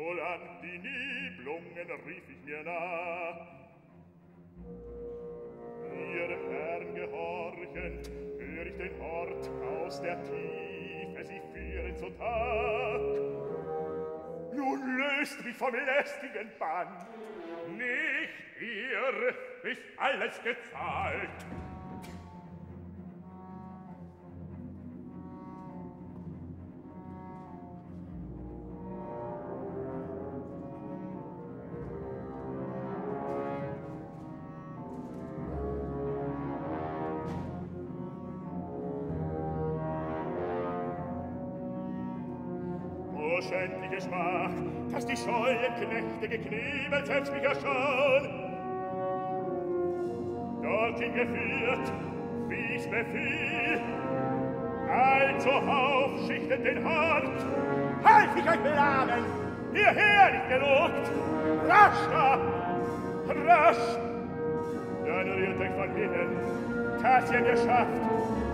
Roland, die Niblungen rief ich mir nah. Ihrem Herrn gehorchen, hör ich den Hort aus der Tiefe, sie führen zu Tag. Nun löst mich vom lästigen Bann, nicht ihr, ist alles gezahlt. schändliche Schmach, dass die scheuen Knechte geknebelt selbst mich erschauen. Dorthin geführt, wie ich's befiehl, also aufschichtet den Hort. Halt ich euch beladen, hierher nicht gelobt, rasch da, rasch! Dann rührt euch von hinnen, dass ihr mir schafft,